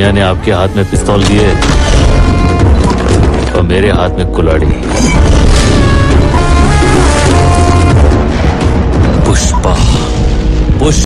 मैंने आपके हाथ में पिस्तौल दिए और मेरे हाथ में कुलाड़ी पुष्पा।